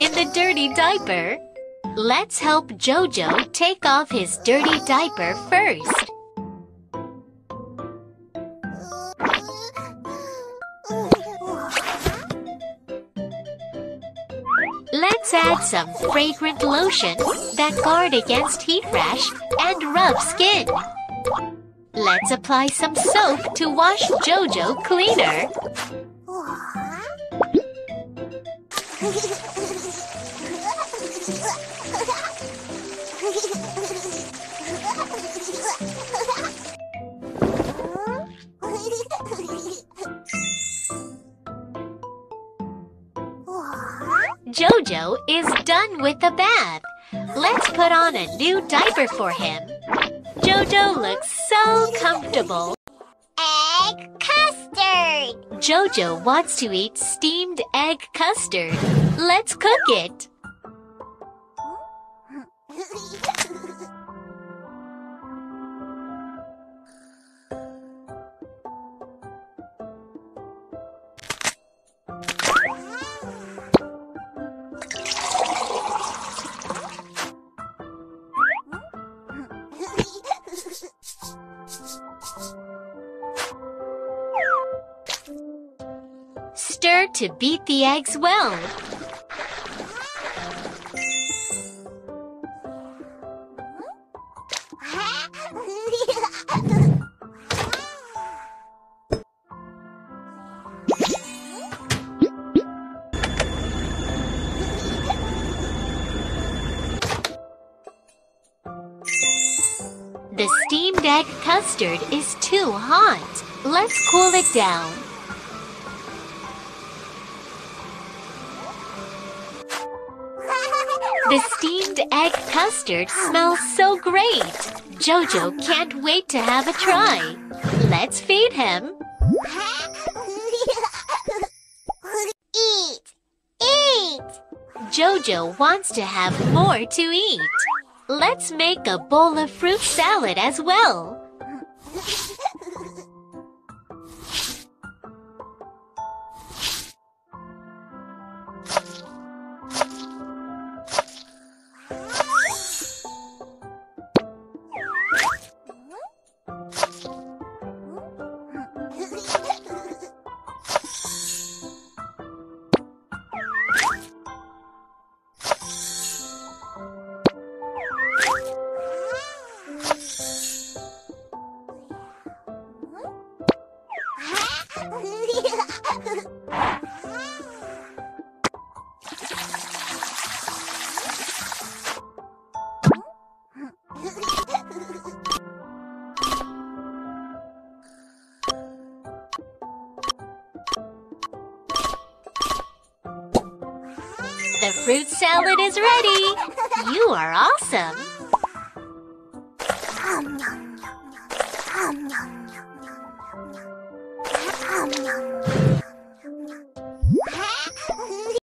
in the dirty diaper. Let's help Jojo take off his dirty diaper first. Let's add some fragrant lotion that guard against heat rash and rough skin. Let's apply some soap to wash Jojo cleaner. Jojo is done with the bath. Let's put on a new diaper for him. Jojo looks so comfortable. Egg custard! Jojo wants to eat steamed egg custard. Let's cook it. Stir to beat the eggs well. The steamed egg custard is too hot. Let's cool it down. The steamed egg custard smells so great. Jojo can't wait to have a try. Let's feed him. Eat! Eat! Jojo wants to have more to eat. Let's make a bowl of fruit salad as well. Fruit salad is ready! You are awesome! Um, yum, yum, yum. Um, yum, yum, yum, yum. Um, yum.